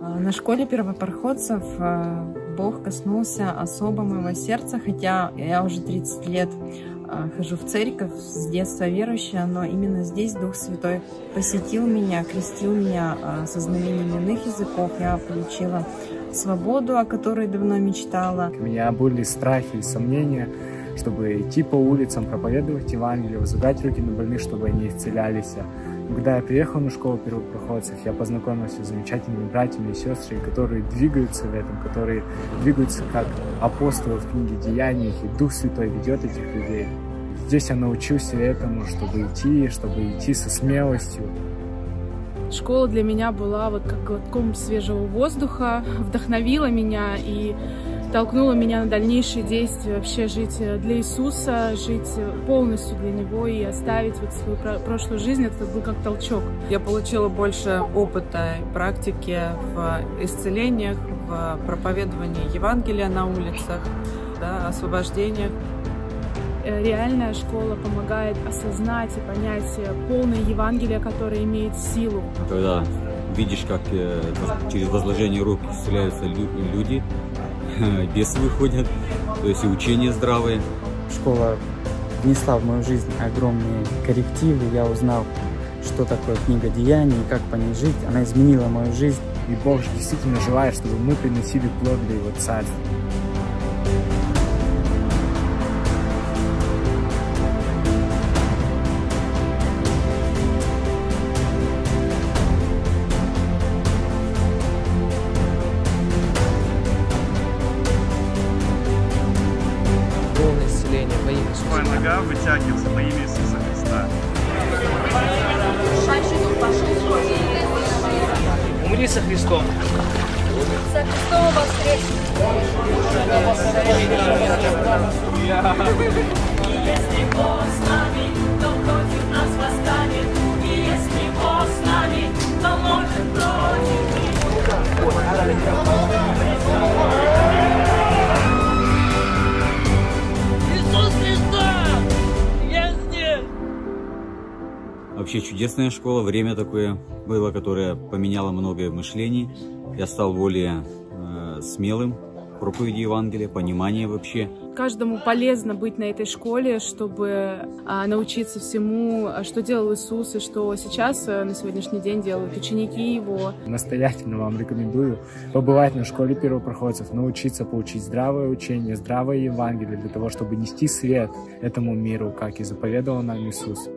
На школе первопроходцев э, Бог коснулся особо моего сердца, хотя я уже 30 лет э, хожу в церковь, с детства верующая, но именно здесь Дух Святой посетил меня, крестил меня со знамением иных языков. Я получила свободу, о которой давно мечтала. У меня были страхи и сомнения, чтобы идти по улицам, проповедовать Евангелие, возлагать руки на больных, чтобы они исцелялись. Когда я приехал на школу первопроходцев, я познакомился с замечательными братьями и сестрами, которые двигаются в этом, которые двигаются как апостолы в книге Деяний, и Дух Святой ведет этих людей. Здесь я научился этому, чтобы идти, чтобы идти со смелостью. Школа для меня была вот как глотком свежего воздуха, вдохновила меня и толкнула меня на дальнейшие действия, вообще жить э, для Иисуса, жить э, полностью для Него и оставить вот свою прошлую жизнь, это был как толчок. Я получила больше опыта и практики в исцелениях, в проповедовании Евангелия на улицах, да, освобождениях. Э, реальная школа помогает осознать и понять полное Евангелие, которое имеет силу. Когда видишь, как через возложение рук исцеляются люди, бесы выходят, то есть и учения здравые. Школа внесла в мою жизнь огромные коррективы, я узнал, что такое книга деяний и как по ней жить. Она изменила мою жизнь. И Бог действительно желает, чтобы мы приносили плод для Его Царства. Твоя нога вытягивается во имя Иисуса Христа. Умри со Христом. Со Христом воскрес. Если Вообще чудесная школа, время такое было, которое поменяло многое в мышлении. Я стал более э, смелым в проповеди Евангелия, понимание вообще. Каждому полезно быть на этой школе, чтобы а, научиться всему, что делал Иисус и что сейчас а, на сегодняшний день делают ученики Его. Настоятельно вам рекомендую побывать на школе первопроходцев, научиться получить здравое учение, здравое Евангелие для того, чтобы нести свет этому миру, как и заповедовал нам Иисус.